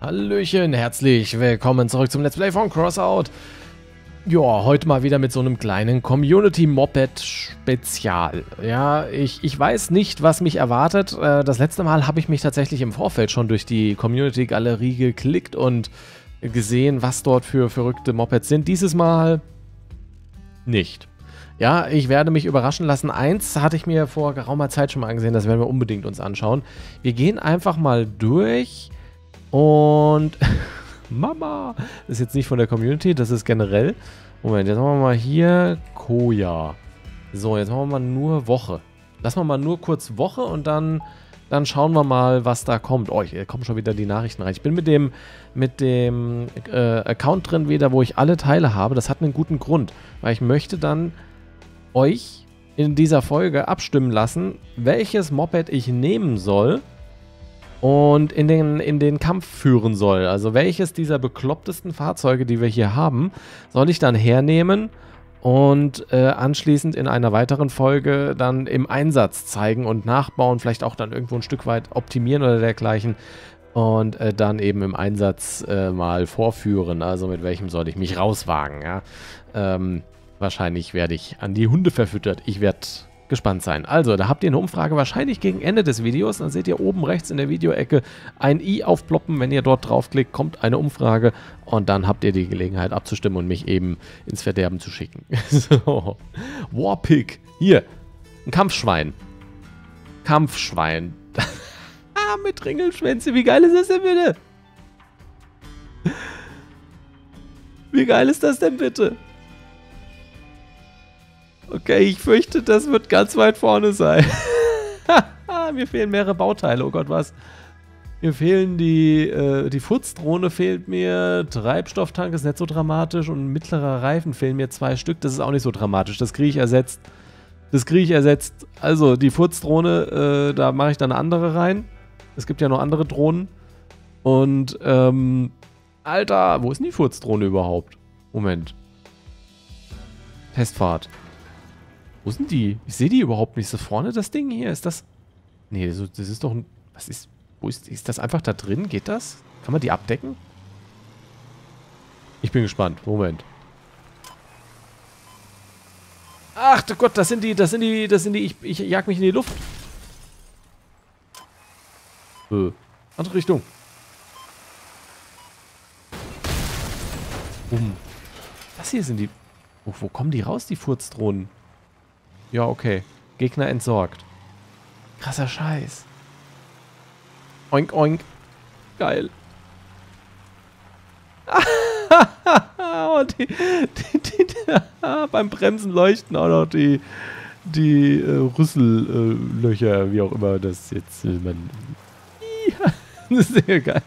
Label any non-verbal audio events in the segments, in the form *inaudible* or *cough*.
Hallöchen, herzlich willkommen zurück zum Let's Play von Crossout. Ja, heute mal wieder mit so einem kleinen Community-Moped-Spezial. Ja, ich, ich weiß nicht, was mich erwartet. Äh, das letzte Mal habe ich mich tatsächlich im Vorfeld schon durch die Community-Galerie geklickt und gesehen, was dort für verrückte Mopeds sind. Dieses Mal nicht. Ja, ich werde mich überraschen lassen. Eins hatte ich mir vor geraumer Zeit schon mal angesehen, das werden wir unbedingt uns anschauen. Wir gehen einfach mal durch und *laughs* Mama, das ist jetzt nicht von der Community, das ist generell. Moment, jetzt machen wir mal hier Koja. So, jetzt machen wir mal nur Woche. Lassen wir mal nur kurz Woche und dann, dann schauen wir mal, was da kommt. Oh, hier kommen schon wieder die Nachrichten rein. Ich bin mit dem, mit dem äh, Account drin wieder, wo ich alle Teile habe. Das hat einen guten Grund, weil ich möchte dann euch in dieser Folge abstimmen lassen, welches Moped ich nehmen soll, und in den, in den Kampf führen soll. Also welches dieser beklopptesten Fahrzeuge, die wir hier haben, soll ich dann hernehmen und äh, anschließend in einer weiteren Folge dann im Einsatz zeigen und nachbauen, vielleicht auch dann irgendwo ein Stück weit optimieren oder dergleichen und äh, dann eben im Einsatz äh, mal vorführen. Also mit welchem soll ich mich rauswagen, ja. Ähm, wahrscheinlich werde ich an die Hunde verfüttert. Ich werde gespannt sein. Also, da habt ihr eine Umfrage wahrscheinlich gegen Ende des Videos. Dann seht ihr oben rechts in der Videoecke ein i aufploppen. Wenn ihr dort draufklickt, kommt eine Umfrage und dann habt ihr die Gelegenheit abzustimmen und mich eben ins Verderben zu schicken. *laughs* so. Warpig. Hier. Ein Kampfschwein. Kampfschwein. *laughs* ah, mit Ringelschwänze. Wie geil ist das denn bitte? Wie geil ist das denn bitte? Okay, ich fürchte, das wird ganz weit vorne sein. *laughs* Mir fehlen mehrere Bauteile. Oh Gott, was? Mir fehlen die, äh, die Furzdrohne fehlt mir, Treibstofftank ist nicht so dramatisch und mittlerer Reifen fehlen mir zwei Stück. Das ist auch nicht so dramatisch. Das kriege ich ersetzt. Das kriege ich ersetzt. Also, die Furzdrohne, äh, da mache ich dann eine andere rein. Es gibt ja noch andere Drohnen. Und, ähm, Alter, wo ist denn die Furzdrohne überhaupt? Moment. Testfahrt. Wo sind die? Ich sehe die überhaupt nicht. Ist das vorne das Ding hier? Ist das... Nee, das ist doch ein... Was ist... Wo ist... Ist das einfach da drin? Geht das? Kann man die abdecken? Ich bin gespannt. Moment. Ach du Gott, das sind die... Das sind die... Das sind die... Ich, ich jag mich in die Luft. Äh. Andere Richtung. Um. Das hier sind die... Wo, wo kommen die raus, die Furzdrohnen? Ja, okay. Gegner entsorgt. Krasser Scheiß. Oink, oink. Geil. Und *laughs* die, die, die, *laughs* beim Bremsen leuchten auch noch die, die äh, Rüssellöcher, äh, wie auch immer das jetzt äh, man. *laughs* Ja, sehr geil.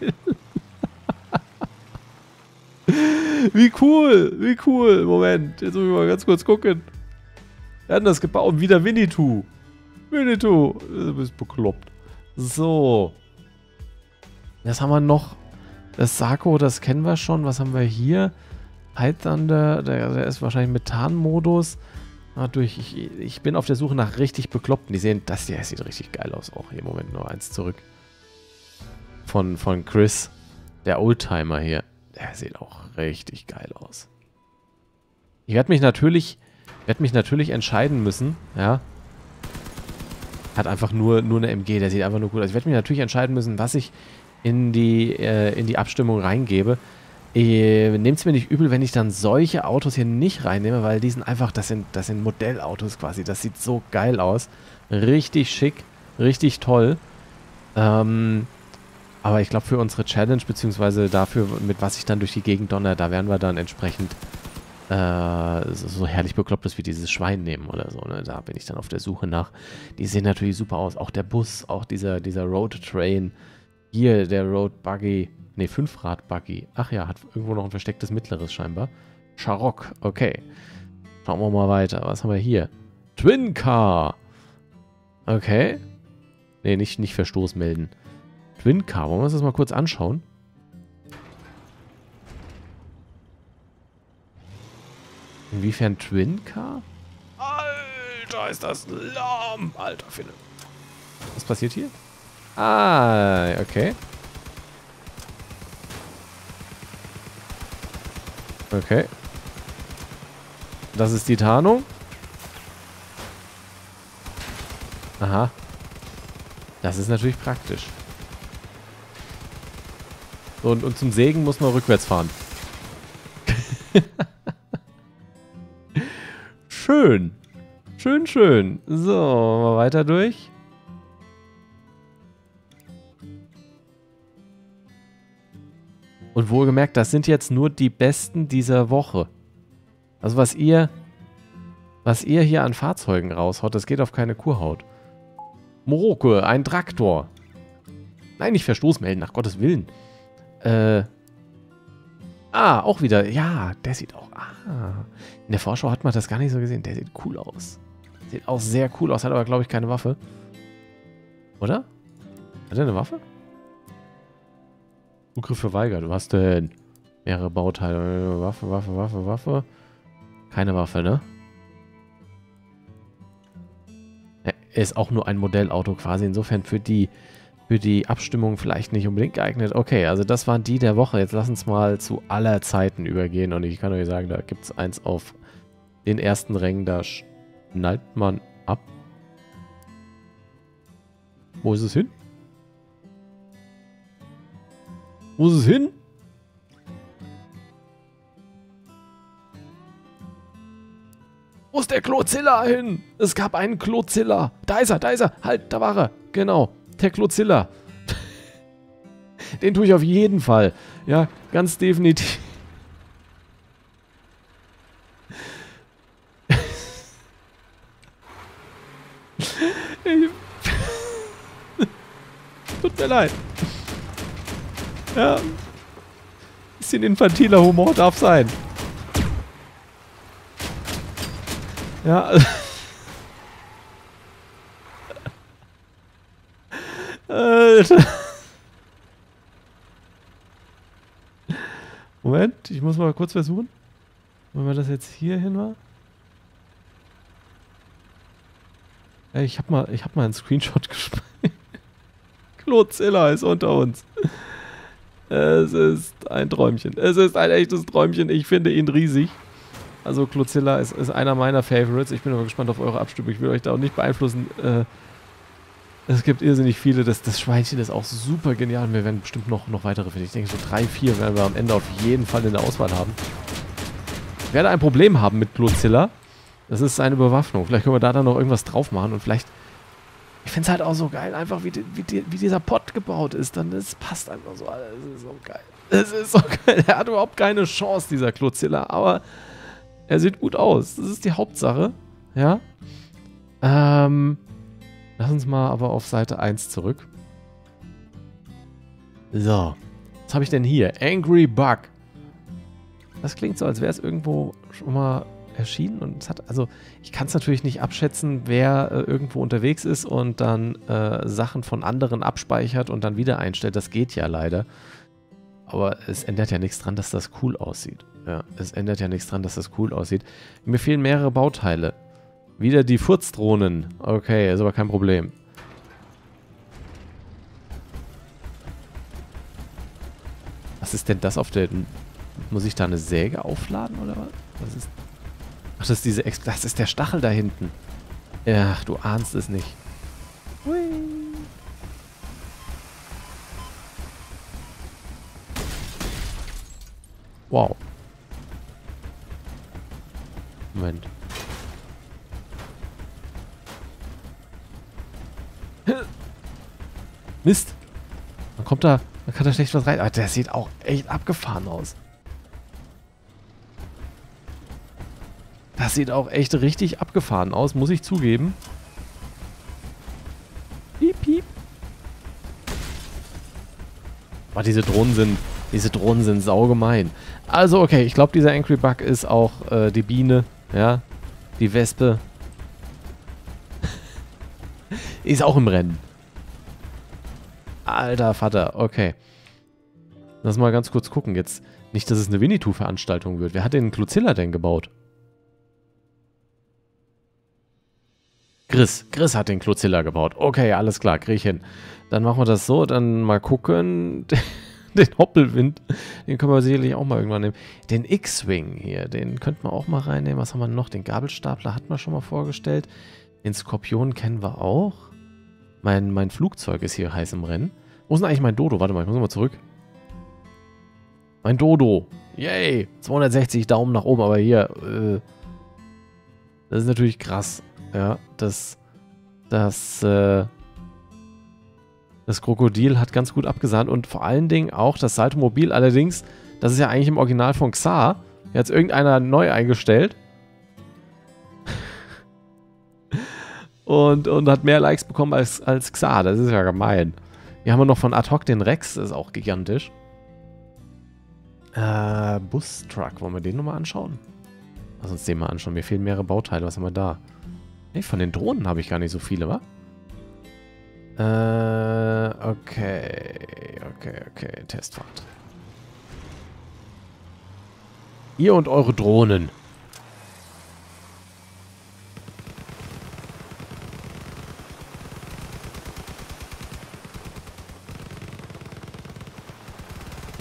wie cool, wie cool. Moment, jetzt muss ich mal ganz kurz gucken. Wir hatten das gebaut. Wieder Winnetou. Winnetou. Du bist bekloppt. So. Was haben wir noch? Das Sarko, das kennen wir schon. Was haben wir hier? Highthunder, der, der ist wahrscheinlich Methan-Modus. Natürlich, ich, ich bin auf der Suche nach richtig Bekloppten. Die sehen, das hier sieht richtig geil aus. Auch hier im Moment nur eins zurück. Von, von Chris, der Oldtimer hier. Der sieht auch richtig geil aus. Ich werde mich natürlich werde mich natürlich entscheiden müssen, ja. Hat einfach nur, nur eine MG, der sieht einfach nur gut aus. Ich werde mich natürlich entscheiden müssen, was ich in die, äh, in die Abstimmung reingebe. Nehmt es mir nicht übel, wenn ich dann solche Autos hier nicht reinnehme, weil die sind einfach, das sind, das sind Modellautos quasi. Das sieht so geil aus. Richtig schick, richtig toll. Ähm, aber ich glaube, für unsere Challenge, beziehungsweise dafür, mit was ich dann durch die Gegend donner, da werden wir dann entsprechend äh, so herrlich bekloppt ist wie dieses Schwein nehmen oder so. Ne? Da bin ich dann auf der Suche nach. Die sehen natürlich super aus. Auch der Bus, auch dieser, dieser Road Train. Hier der Road Buggy. Ne, Fünfrad Buggy. Ach ja, hat irgendwo noch ein verstecktes mittleres scheinbar. Charok, okay. Schauen wir mal weiter. Was haben wir hier? Twin Car. Okay. Ne, nicht, nicht Verstoß melden. Twin Car. Wollen wir uns das mal kurz anschauen? Inwiefern Twin Car? Alter, ist das lahm. Alter, Philipp. Was passiert hier? Ah, okay. Okay. Das ist die Tarnung. Aha. Das ist natürlich praktisch. Und, und zum Sägen muss man rückwärts fahren. Schön. Schön, schön. So, mal weiter durch. Und wohlgemerkt, das sind jetzt nur die besten dieser Woche. Also was ihr, was ihr hier an Fahrzeugen raushaut, das geht auf keine Kurhaut. Moroke, ein Traktor. Nein, nicht Verstoß melden, nach Gottes Willen. Äh. Ah, auch wieder. Ja, der sieht auch. Ah. In der Vorschau hat man das gar nicht so gesehen. Der sieht cool aus. Sieht auch sehr cool aus, hat aber, glaube ich, keine Waffe. Oder? Hat er eine Waffe? Zugriff verweigert. Was denn? Mehrere Bauteile. Waffe, Waffe, Waffe, Waffe. Keine Waffe, ne? Er ist auch nur ein Modellauto quasi. Insofern für die, für die Abstimmung vielleicht nicht unbedingt geeignet. Okay, also das waren die der Woche. Jetzt lass uns mal zu aller Zeiten übergehen. Und ich kann euch sagen, da gibt es eins auf den ersten Rängen. Da schnallt man ab. Wo ist es hin? Wo ist es hin? Wo ist der Klozilla hin? Es gab einen Klozilla. Da ist er, da ist er. Halt, da war er. Genau, der Klozilla. Den tue ich auf jeden Fall. Ja, ganz definitiv. Tut mir leid. Ja. Bisschen infantiler Humor darf sein. Ja. Alter. *laughs* Moment, ich muss mal kurz versuchen. Wenn wir das jetzt hier hin war. Ich hab mal, ich hab mal einen Screenshot *laughs* gespielt. Klozilla ist unter uns. Es ist ein Träumchen. Es ist ein echtes Träumchen. Ich finde ihn riesig. Also Clozilla ist, ist einer meiner Favorites. Ich bin aber gespannt auf eure Abstimmung. Ich will euch da auch nicht beeinflussen. Äh, es gibt irrsinnig viele. Das, das Schweinchen ist auch super genial. Wir werden bestimmt noch, noch weitere finden. Ich denke, so drei, vier werden wir am Ende auf jeden Fall in der Auswahl haben. Ich werde ein Problem haben mit Clozilla. Das ist seine Bewaffnung. Vielleicht können wir da dann noch irgendwas drauf machen und vielleicht... Ich finde es halt auch so geil, einfach wie, die, wie, die, wie dieser Pot gebaut ist. Dann, das passt einfach so. Es ist so geil. Es ist so geil. Er hat überhaupt keine Chance, dieser Clozilla. Aber er sieht gut aus. Das ist die Hauptsache. Ja. Ähm, lass uns mal aber auf Seite 1 zurück. So. Was habe ich denn hier? Angry Bug. Das klingt so, als wäre es irgendwo schon mal erschienen und es hat, also ich kann es natürlich nicht abschätzen, wer äh, irgendwo unterwegs ist und dann äh, Sachen von anderen abspeichert und dann wieder einstellt. Das geht ja leider. Aber es ändert ja nichts dran, dass das cool aussieht. Ja, es ändert ja nichts dran, dass das cool aussieht. Mir fehlen mehrere Bauteile. Wieder die Furzdrohnen. Okay, ist aber kein Problem. Was ist denn das auf der... Muss ich da eine Säge aufladen oder was? Was ist... Ach, das ist diese... Ex das ist der Stachel da hinten. Ach, du ahnst es nicht. Hui. Wow. Moment. Mist. Man kommt da, man kann da schlecht was rein. Aber der sieht auch echt abgefahren aus. Das sieht auch echt richtig abgefahren aus, muss ich zugeben. Piep, piep. Aber diese Drohnen sind, diese Drohnen sind saugemein. Also okay, ich glaube dieser Angry Bug ist auch äh, die Biene, ja, die Wespe. *laughs* ist auch im Rennen. Alter Vater, okay. Lass mal ganz kurz gucken. Jetzt nicht, dass es eine Winnetou-Veranstaltung wird. Wer hat den Cluzilla denn gebaut? Chris. Chris hat den Cluzilla gebaut. Okay, alles klar, krieg ich hin. Dann machen wir das so, dann mal gucken. *laughs* den Hoppelwind. Den können wir sicherlich auch mal irgendwann nehmen. Den X-Wing hier, den könnten wir auch mal reinnehmen. Was haben wir noch? Den Gabelstapler hatten wir schon mal vorgestellt. Den Skorpion kennen wir auch. Mein, mein Flugzeug ist hier heiß im Rennen. Wo ist denn eigentlich mein Dodo? Warte mal, ich muss mal zurück. Mein Dodo. Yay. 260 Daumen nach oben, aber hier, äh, das ist natürlich krass. Ja, das, das, äh, das Krokodil hat ganz gut abgesahnt und vor allen Dingen auch das Saltomobil. Allerdings, das ist ja eigentlich im Original von Xar. Jetzt irgendeiner neu eingestellt. *laughs* und, und hat mehr Likes bekommen als, als Xar. Das ist ja gemein. Hier haben wir noch von Ad hoc den Rex. Ist auch gigantisch. Äh, Bus-Truck. Wollen wir den nochmal anschauen? Lass uns den mal anschauen. Mir fehlen mehrere Bauteile. Was haben wir da? Ne, von den Drohnen habe ich gar nicht so viele, wa? Äh, okay. Okay, okay. Testfahrt. Ihr und eure Drohnen.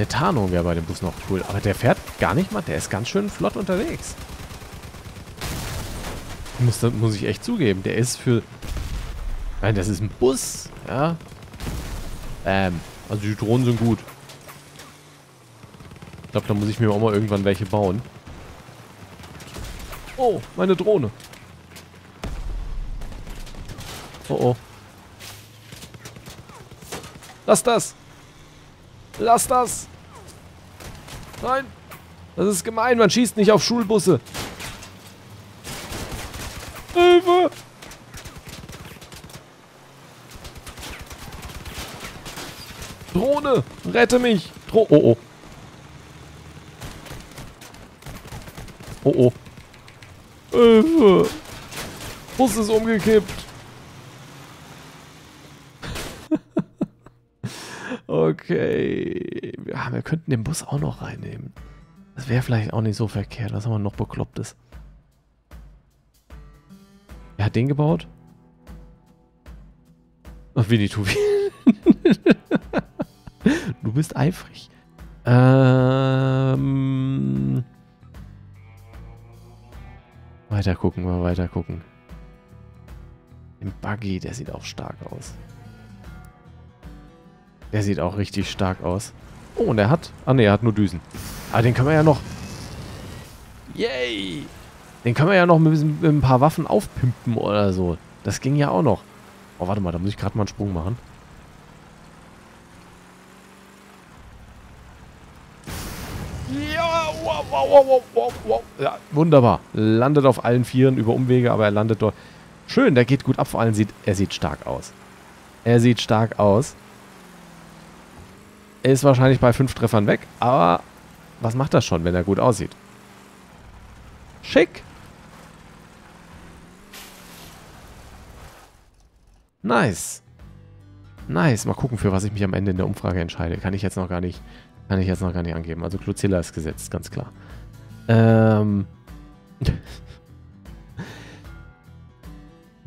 Eine Tarnung wäre bei dem Bus noch cool. Aber der fährt gar nicht mal. Der ist ganz schön flott unterwegs. Muss, muss ich echt zugeben. Der ist für Nein, das ist ein Bus. Ja. Ähm, also die Drohnen sind gut. Ich glaube, da muss ich mir auch mal irgendwann welche bauen. Oh, meine Drohne. Oh, oh. Lass das. Lass das. Nein. Das ist gemein. Man schießt nicht auf Schulbusse. Hilfe. Drohne! Rette mich! Dro oh oh. Oh oh. Hilfe! Bus ist umgekippt. Okay. Ja, wir könnten den Bus auch noch reinnehmen. Das wäre vielleicht auch nicht so verkehrt. Was haben noch beklopptes? Wer hat den gebaut? Ach, Winnetou. *laughs* Du bist eifrig. Ähm. Weiter gucken, mal weiter gucken. Im Buggy, der sieht auch stark aus. Der sieht auch richtig stark aus. Oh, und er hat... Ah ne, er hat nur Düsen. Aber den können wir ja noch... Yay! Den können wir ja noch mit, mit ein paar Waffen aufpimpen oder so. Das ging ja auch noch. Oh, warte mal, da muss ich gerade mal einen Sprung machen. wow, wow, wow, wow. Ja, wunderbar. Landet auf allen Vieren über Umwege, aber er landet dort. Schön, der geht gut ab. Vor allem sieht er sieht stark aus. Er sieht stark aus. Ist wahrscheinlich bei fünf Treffern weg, aber was macht das schon, wenn er gut aussieht? Schick. Nice. Nice. Mal gucken, für was ich mich am Ende in der Umfrage entscheide. Kann ich jetzt noch gar nicht, kann ich jetzt noch gar nicht angeben. Also Cluzilla ist gesetzt, ganz klar. Ähm. *laughs*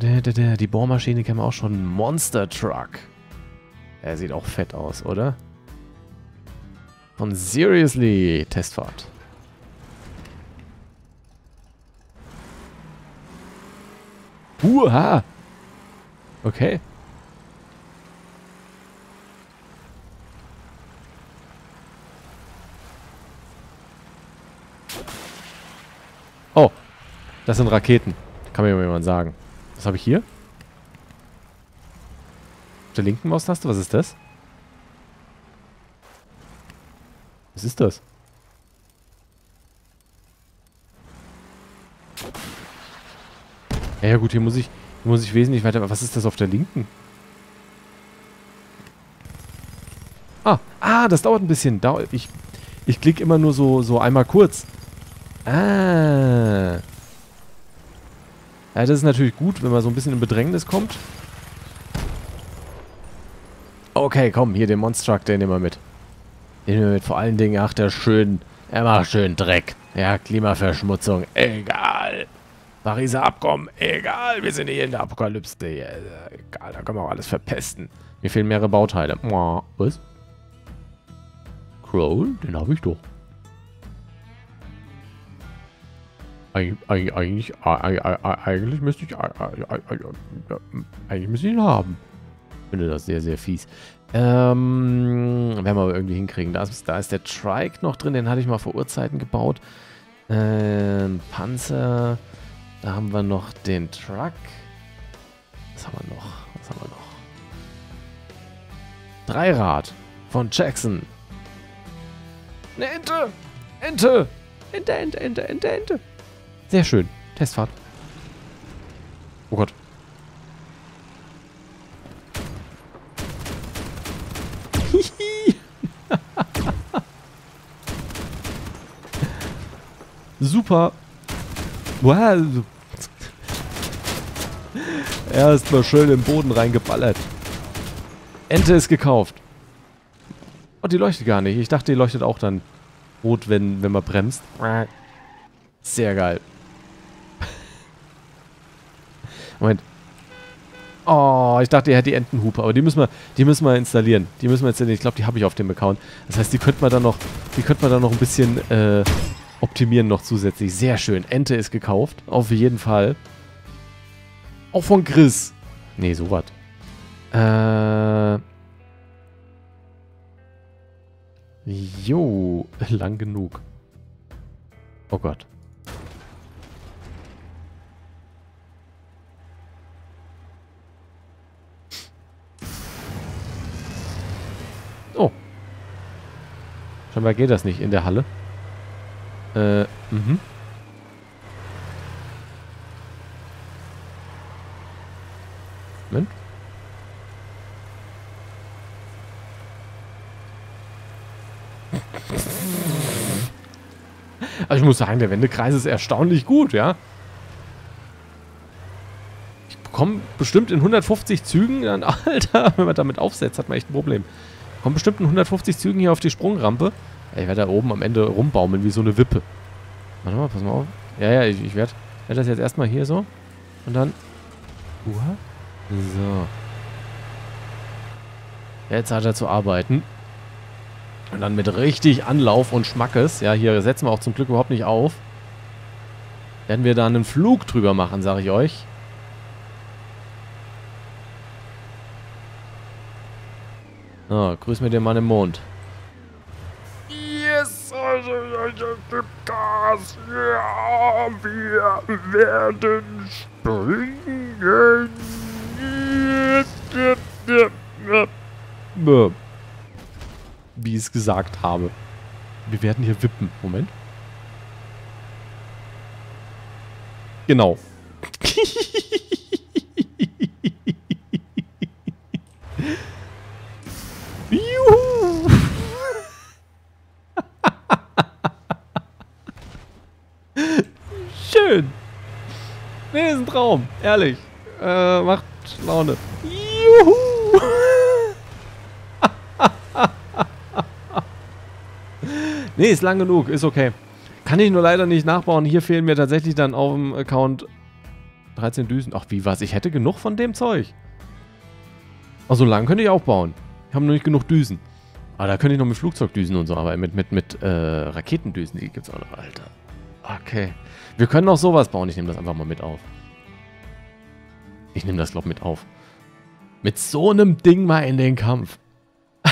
Die Bohrmaschine kennen wir auch schon. Monster Truck. Er sieht auch fett aus, oder? Von Seriously Testfahrt. Uha! Okay. Oh, das sind Raketen. Kann mir jemand sagen. Was habe ich hier? Auf der linken Maustaste? Was ist das? Was ist das? Ja, ja gut, hier muss ich, hier muss ich wesentlich weiter... Was ist das auf der linken? Ah, ah, das dauert ein bisschen. Ich, ich klicke immer nur so, so einmal kurz. Ah. Ja, das ist natürlich gut, wenn man so ein bisschen in Bedrängnis kommt. Okay, komm, hier den Monstruck, den nehmen wir mit. Mit. Vor allen Dingen, ach, der schön, er macht schön Dreck. Ja, Klimaverschmutzung, egal. Pariser Abkommen, egal. Wir sind hier in der Apokalypse. Ja, egal, da können wir auch alles verpesten. Mir fehlen mehrere Bauteile. Was? Scroll? Den habe ich doch. Eig eig eigentlich, eigentlich müsste ich, eigentlich müsste ich ihn haben. Finde das sehr, sehr fies. Ähm, werden wir aber irgendwie hinkriegen. Da ist, da ist der Trike noch drin, den hatte ich mal vor Urzeiten gebaut. Ähm, Panzer. Da haben wir noch den Truck. Was haben wir noch? Was haben wir noch? Dreirad von Jackson. Eine Ente! Ente! Ente, Ente, Ente, Ente, Ente. Sehr schön. Testfahrt. Oh Gott. *laughs* Super. Wow. Erstmal schön im Boden reingeballert. Ente ist gekauft. Oh, die leuchtet gar nicht. Ich dachte, die leuchtet auch dann rot, wenn, wenn man bremst. Sehr geil. *laughs* Moment. Oh, ich dachte, er hätte die Entenhupe, aber die müssen wir, die müssen wir installieren. Die müssen wir installieren. Ich glaube, die habe ich auf dem Account. Das heißt, die könnte man dann noch, die könnte man dann noch ein bisschen äh, optimieren noch zusätzlich. Sehr schön. Ente ist gekauft. Auf jeden Fall. Auch von Chris. Nee, sowas. Äh. Jo, *laughs* lang genug. Oh Gott. Oh. Scheinbar geht das nicht in der Halle. Äh, mhm. Moment. Also ich muss sagen, der Wendekreis ist erstaunlich gut, ja. Ich bekomme bestimmt in 150 Zügen, dann, *laughs* Alter, wenn man damit aufsetzt, hat man echt ein Problem. Ich komme bestimmt in 150 Zügen hier auf die Sprungrampe. Ich werde da oben am Ende rumbaumeln wie so eine Wippe. Warte mal, pass mal auf. Ja, ja, ich, ich werde werd das jetzt erstmal hier so. Und dann... Uha. So. Jetzt hat er zu arbeiten. Und dann mit richtig Anlauf und Schmackes. Ja, hier setzen wir auch zum Glück überhaupt nicht auf. Werden wir da einen Flug drüber machen, sage ich euch. So, grüß mir den Mann im Mond. gibt Gas. Ja, wir werden springen. Wie ich es gesagt habe. Wir werden hier wippen. Moment. Genau. Nee, ist ein Traum. Ehrlich. Äh, macht Laune. Juhu! *laughs* nee, ist lang genug. Ist okay. Kann ich nur leider nicht nachbauen. Hier fehlen mir tatsächlich dann auf dem Account 13 Düsen. Ach, wie was? Ich hätte genug von dem Zeug. Ach, so lang könnte ich auch bauen. Ich habe nur nicht genug Düsen. Aber da könnte ich noch mit Flugzeugdüsen und so, aber mit, mit, mit äh, Raketendüsen, die gibt's auch noch, Alter. Okay. Wir können auch sowas bauen. Ich nehme das einfach mal mit auf. Ich nehme das, glaube mit auf. Mit so einem Ding mal in den Kampf. *laughs*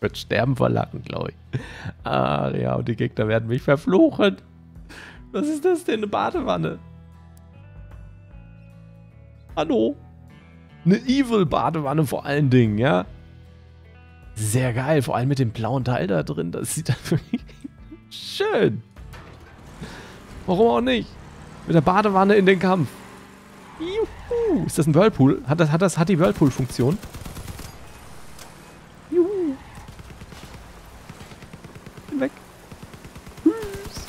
Wird sterben vor Lachen, glaube ich. Ah, ja, und die Gegner werden mich verfluchen. Was ist das denn? Eine Badewanne? Hallo? Eine Evil-Badewanne vor allen Dingen, ja? Sehr geil, vor allem mit dem blauen Teil da drin. Das sieht wirklich *laughs* schön. Warum auch nicht? Mit der Badewanne in den Kampf. Juhu. Ist das ein Whirlpool? Hat das, hat das, hat die Whirlpool-Funktion? Juhu. Bin weg. Tschüss.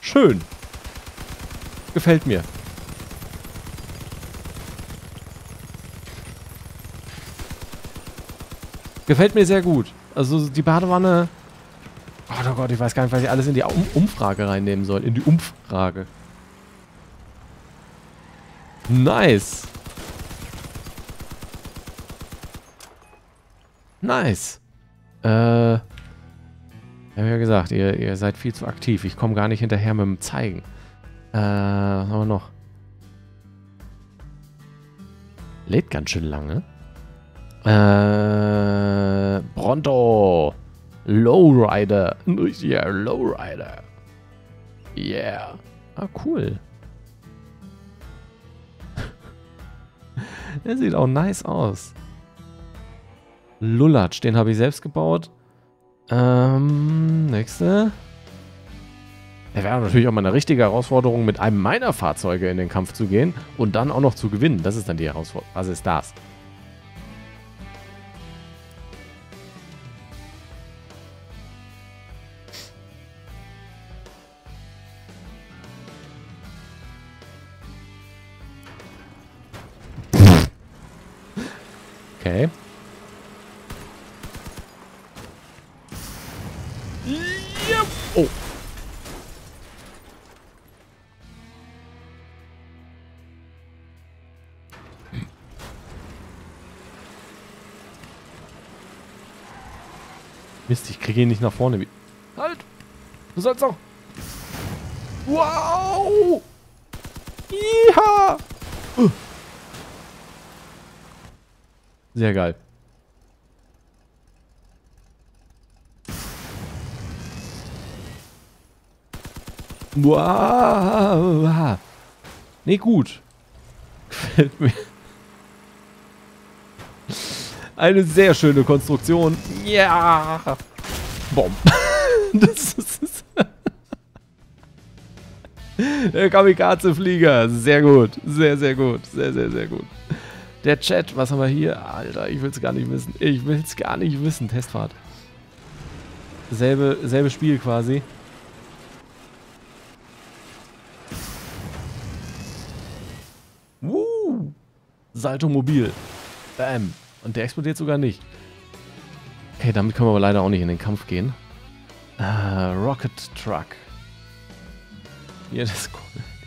Schön. Gefällt mir. Gefällt mir sehr gut. Also die Badewanne... Oh Gott, ich weiß gar nicht, was ich alles in die um Umfrage reinnehmen soll. In die Umfrage. Nice. Nice. Äh, ja, wie gesagt, ihr, ihr seid viel zu aktiv. Ich komme gar nicht hinterher mit dem Zeigen. Äh, was haben wir noch? Lädt ganz schön lange. Äh, Bronto. Lowrider. Ein richtiger Lowrider. Yeah. Ah, cool. *laughs* Der sieht auch nice aus. Lulatsch, den habe ich selbst gebaut. Ähm, nächste. Er wäre natürlich auch mal eine richtige Herausforderung, mit einem meiner Fahrzeuge in den Kampf zu gehen und dann auch noch zu gewinnen. Das ist dann die Herausforderung. Was ist das? Ihn nicht nach vorne. Halt! Du sollst auch. Wow! Ja! Uh. Sehr geil. Wow. Nee, gut. *laughs* Gefällt mir. Eine sehr schöne Konstruktion. Ja. Bom. *laughs* das ist... Der Kamikaze-Flieger. Sehr gut. Sehr, sehr gut. Sehr, sehr, sehr gut. Der Chat, was haben wir hier? Alter, ich will es gar nicht wissen. Ich will es gar nicht wissen. Testfahrt. Selbe, selbe Spiel quasi. Woo! Saltomobil. Bam. Und der explodiert sogar nicht. Okay, damit können wir aber leider auch nicht in den Kampf gehen. Uh, Rocket Truck. Hier das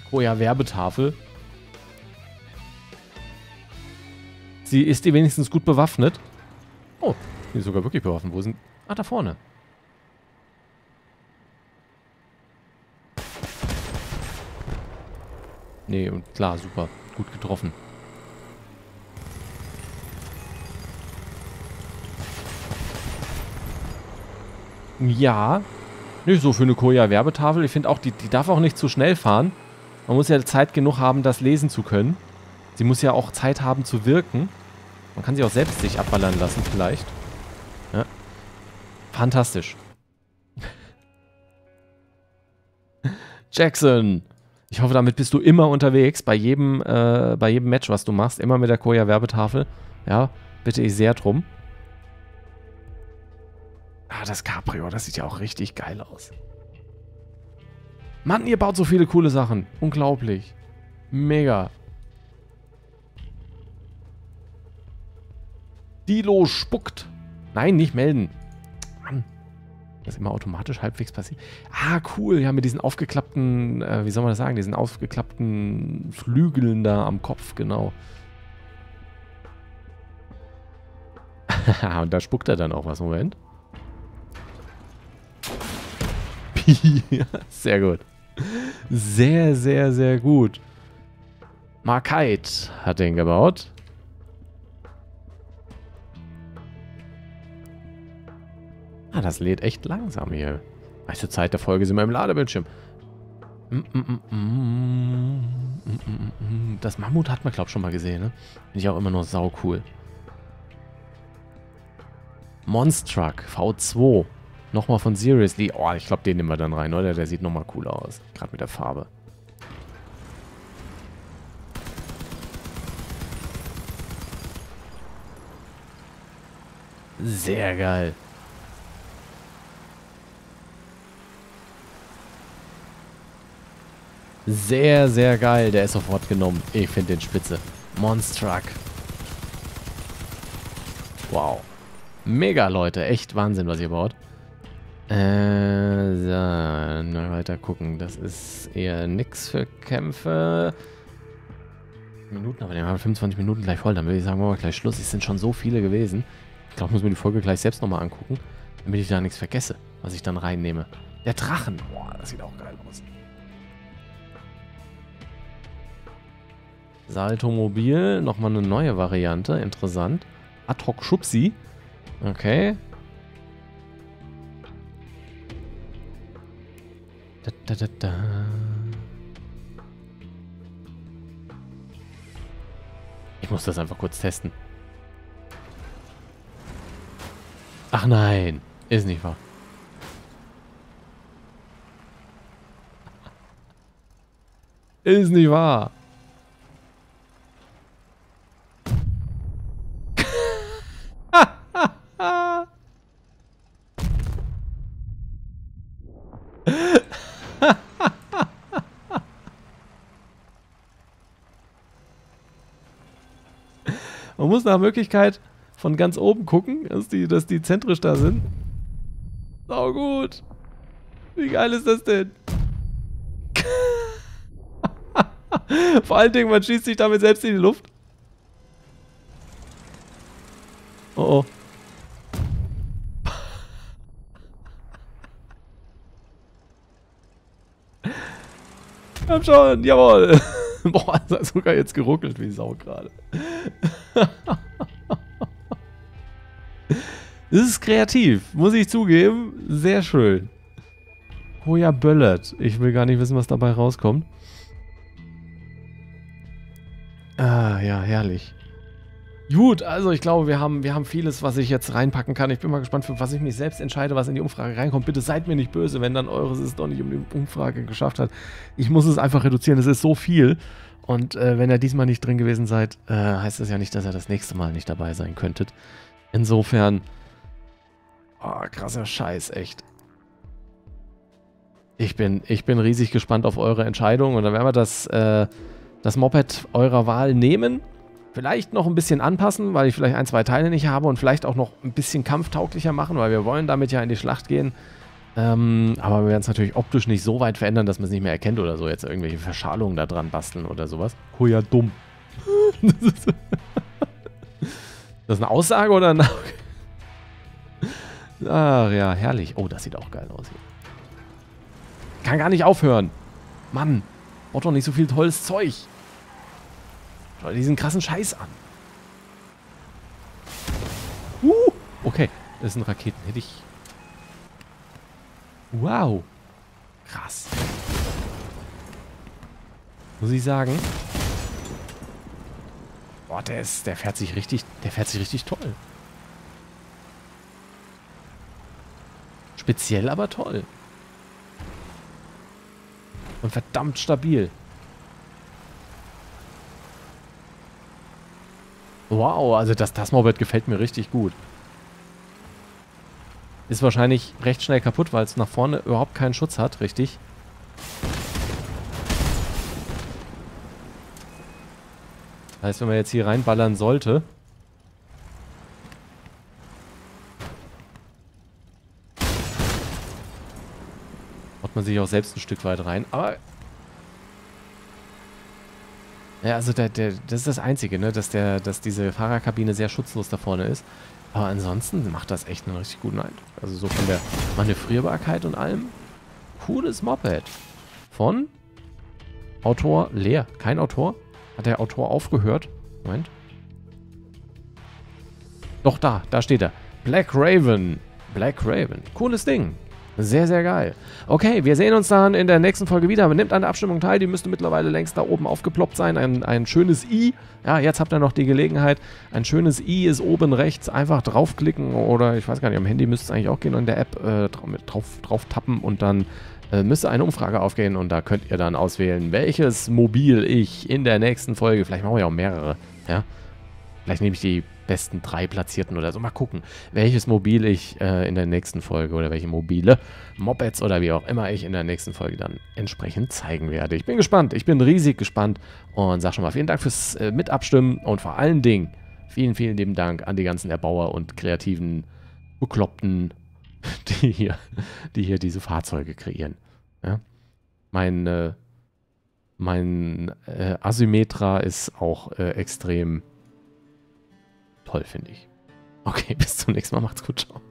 Koya Werbetafel. Sie ist die wenigstens gut bewaffnet. Oh, die ist sogar wirklich bewaffnet. Wo sind... Ah, da vorne. Nee, und klar, super. Gut getroffen. Ja. Nicht so für eine Koja-Werbetafel. Ich finde auch, die, die darf auch nicht zu schnell fahren. Man muss ja Zeit genug haben, das lesen zu können. Sie muss ja auch Zeit haben zu wirken. Man kann sie auch selbst sich abballern lassen vielleicht. Ja. Fantastisch. *laughs* Jackson. Ich hoffe, damit bist du immer unterwegs, bei jedem, äh, bei jedem Match, was du machst. Immer mit der Koja-Werbetafel. Ja, bitte ich sehr drum. Ah, das Cabrio, das sieht ja auch richtig geil aus. Mann, ihr baut so viele coole Sachen. Unglaublich. Mega. Dilo spuckt. Nein, nicht melden. Mann. Das immer automatisch halbwegs passiert. Ah, cool. Ja, mit diesen aufgeklappten, äh, wie soll man das sagen, diesen aufgeklappten Flügeln da am Kopf, genau. *laughs* Und da spuckt er dann auch was. Moment. *laughs* sehr gut. Sehr, sehr, sehr gut. Markite hat den gebaut. Ah, das lädt echt langsam hier. Meiste Zeit der Folge sind wir im Ladebildschirm. Das Mammut hat man, glaube ich, schon mal gesehen, ne? Finde ich auch immer noch sau cool. Monstruck V2. Nochmal von Seriously. Oh, ich glaube, den nehmen wir dann rein, oder? Der sieht nochmal cool aus. Gerade mit der Farbe. Sehr geil. Sehr, sehr geil. Der ist sofort genommen. Ich finde den spitze. Monstruck. Wow. Mega, Leute. Echt Wahnsinn, was ihr baut. Äh, so. Na, weiter gucken. Das ist eher nix für Kämpfe. Minuten, aber wir haben 25 Minuten gleich voll. Dann würde ich sagen, machen wir gleich Schluss. Es sind schon so viele gewesen. Ich glaube, ich muss mir die Folge gleich selbst nochmal angucken, damit ich da nichts vergesse, was ich dann reinnehme. Der Drachen. Boah, das sieht auch geil aus. Saltomobil, nochmal eine neue Variante. Interessant. Ad hoc Schubsi. Okay. Da, da, da, da. Ich muss das einfach kurz testen. Ach nein, ist nicht wahr. Ist nicht wahr. Man muss nach Möglichkeit von ganz oben gucken, dass die, dass die zentrisch da sind. Sau gut. Wie geil ist das denn? *laughs* Vor allen Dingen, man schießt sich damit selbst in die Luft. Oh oh. *laughs* Komm schon, jawohl. *laughs* Boah, das hat sogar jetzt geruckelt wie Sau gerade. *laughs* Das ist kreativ, muss ich zugeben. Sehr schön. Hoja böllert. Ich will gar nicht wissen, was dabei rauskommt. Ah, ja, herrlich. Gut, also ich glaube, wir haben, wir haben vieles, was ich jetzt reinpacken kann. Ich bin mal gespannt, für was ich mich selbst entscheide, was in die Umfrage reinkommt. Bitte seid mir nicht böse, wenn dann eures es doch nicht um die Umfrage geschafft hat. Ich muss es einfach reduzieren. Es ist so viel. Und äh, wenn ihr diesmal nicht drin gewesen seid, äh, heißt das ja nicht, dass ihr das nächste Mal nicht dabei sein könntet. Insofern, oh, krasser Scheiß, echt. Ich bin, ich bin riesig gespannt auf eure Entscheidung und dann werden wir das, äh, das Moped eurer Wahl nehmen. Vielleicht noch ein bisschen anpassen, weil ich vielleicht ein, zwei Teile nicht habe und vielleicht auch noch ein bisschen kampftauglicher machen, weil wir wollen damit ja in die Schlacht gehen. Ähm, aber wir werden es natürlich optisch nicht so weit verändern, dass man es nicht mehr erkennt oder so. Jetzt irgendwelche Verschalungen da dran basteln oder sowas. Oh ja, dumm. *laughs* das, ist das eine Aussage oder ein... Ach ja, herrlich. Oh, das sieht auch geil aus hier. Kann gar nicht aufhören. Mann, baut doch nicht so viel tolles Zeug. Schau dir diesen krassen Scheiß an. Uh, okay. Das sind Raketen. Hätte ich Wow. Krass. Muss ich sagen. Boah, der ist, der fährt sich richtig, der fährt sich richtig toll. Speziell, aber toll. Und verdammt stabil. Wow, also das, das Moped gefällt mir richtig gut. Ist wahrscheinlich recht schnell kaputt, weil es nach vorne überhaupt keinen Schutz hat, richtig? Heißt, wenn man jetzt hier reinballern sollte... Haut man sich auch selbst ein Stück weit rein. Aber... Ja, also der, der, das ist das Einzige, ne? Dass, der, dass diese Fahrerkabine sehr schutzlos da vorne ist. Aber ansonsten macht das echt einen richtig guten Eindruck. Also so von der Manövrierbarkeit und allem. Cooles Moped. Von Autor leer. Kein Autor? Hat der Autor aufgehört? Moment. Doch, da. Da steht er. Black Raven. Black Raven. Cooles Ding. Sehr, sehr geil. Okay, wir sehen uns dann in der nächsten Folge wieder. Nimmt an der Abstimmung teil. Die müsste mittlerweile längst da oben aufgeploppt sein. Ein, ein schönes I. Ja, jetzt habt ihr noch die Gelegenheit. Ein schönes I ist oben rechts. Einfach draufklicken oder ich weiß gar nicht, am Handy müsste es eigentlich auch gehen und in der App äh, drauf, drauf tappen und dann äh, müsste eine Umfrage aufgehen und da könnt ihr dann auswählen, welches Mobil ich in der nächsten Folge, vielleicht machen wir ja auch mehrere, ja, vielleicht nehme ich die besten drei Platzierten oder so. Mal gucken, welches Mobil ich äh, in der nächsten Folge oder welche mobile Mopeds oder wie auch immer ich in der nächsten Folge dann entsprechend zeigen werde. Ich bin gespannt, ich bin riesig gespannt und sage schon mal vielen Dank fürs äh, Mitabstimmen und vor allen Dingen vielen, vielen lieben Dank an die ganzen Erbauer und kreativen, bekloppten, *laughs* die hier, die hier diese Fahrzeuge kreieren. Ja? Mein, äh, mein äh, Asymmetra ist auch äh, extrem toll, finde ich. Okay, *laughs* bis zum nächsten Mal. Macht's gut. Ciao.